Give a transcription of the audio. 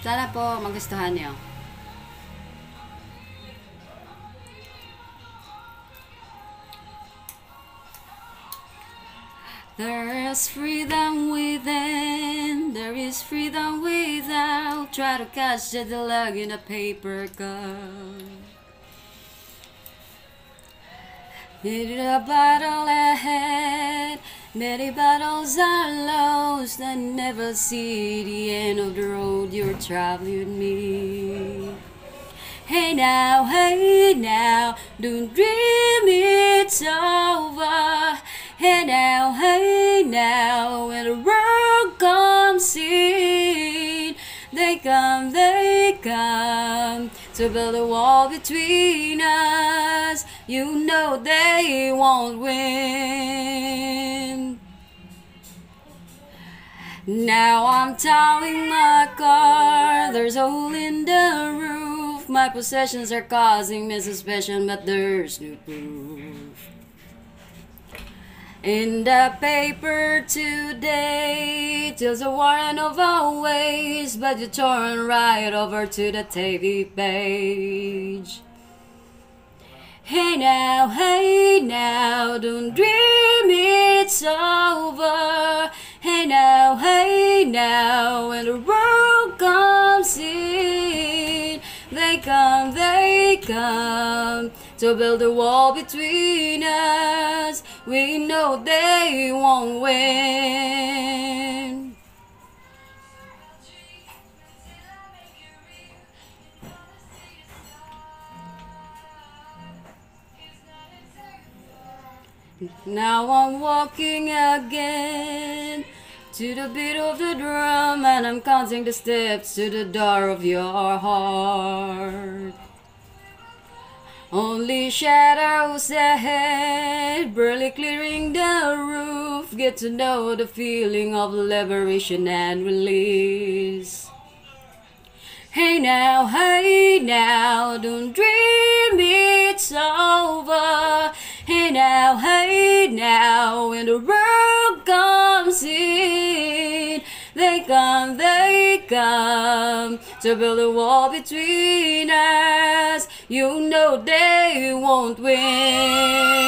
Sana po magustuhan. There is freedom within, there is freedom without. Try to catch the lug in a paper cup. Need a battle ahead. Many battles are lost and never see the end of the road you're traveling with me. Hey now, hey now, don't dream it's over. Hey now, hey now, when the world comes in, they come, they come to build a wall between us. You know they won't win. Now I'm towing my car, there's a hole in the roof. My possessions are causing me suspicion, but there's no proof. In the paper today, tells a warrant of ways, but you turn right over to the TV page. Hey now, hey now, don't dream now, now, when the world comes in, they come, they come to build a wall between us. We know they won't win. Now I'm walking again to the beat of the drum, and I'm counting the steps to the door of your heart. Only shadows ahead, barely clearing the roof. Get to know the feeling of liberation and release. Hey now, hey now, don't dream it's over. Hey now, hey now, when the world come, they come to build a wall between us. You know they won't win.